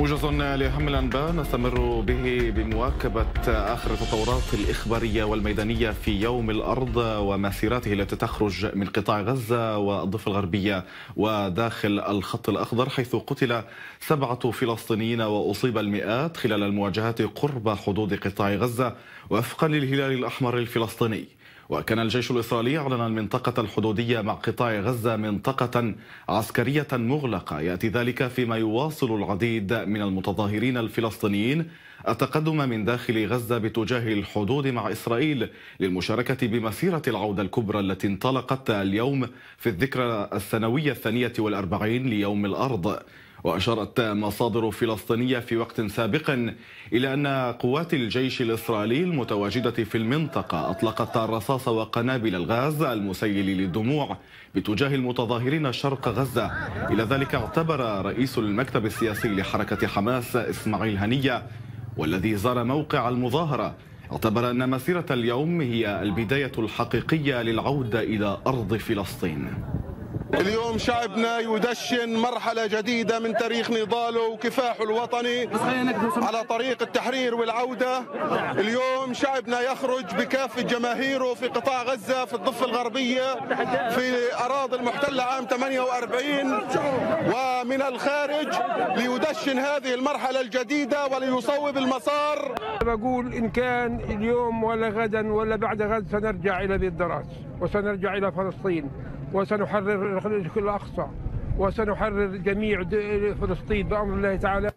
موجز لأهم الأنباء نستمر به بمواكبة آخر التطورات الإخبارية والميدانية في يوم الأرض ومسيراته التي تخرج من قطاع غزة والضفة الغربية وداخل الخط الأخضر حيث قتل سبعة فلسطينيين وأصيب المئات خلال المواجهات قرب حدود قطاع غزة وفقا للهلال الأحمر الفلسطيني. وكان الجيش الإسرائيلي أعلن المنطقة الحدودية مع قطاع غزة منطقة عسكرية مغلقة. يأتي ذلك فيما يواصل العديد من المتظاهرين الفلسطينيين التقدم من داخل غزة باتجاه الحدود مع إسرائيل للمشاركة بمسيرة العودة الكبرى التي انطلقت اليوم في الذكرى السنوية الثانية والأربعين ليوم الأرض. وأشارت مصادر فلسطينية في وقت سابق إلى أن قوات الجيش الإسرائيلي المتواجدة في المنطقة أطلقت الرصاص وقنابل الغاز المسيل للدموع باتجاه المتظاهرين شرق غزة. إلى ذلك اعتبر رئيس المكتب السياسي لحركة حماس إسماعيل هنية والذي زار موقع المظاهرة. اعتبر أن مسيرة اليوم هي البداية الحقيقية للعودة إلى أرض فلسطين. اليوم شعبنا يدشن مرحلة جديدة من تاريخ نضاله وكفاحه الوطني على طريق التحرير والعودة. اليوم شعبنا يخرج بكافة جماهيره في قطاع غزة في الضفة الغربية في أراضي المحتلة عام 48 ومن الخارج ليدشن هذه المرحلة الجديدة وليصوب المسار. بقول إن كان اليوم ولا غدا ولا بعد غد سنرجع إلى بيت دراس وسنرجع إلى فلسطين. وسنحرر الأقصى وسنحرر جميع فلسطين بأمر الله تعالى.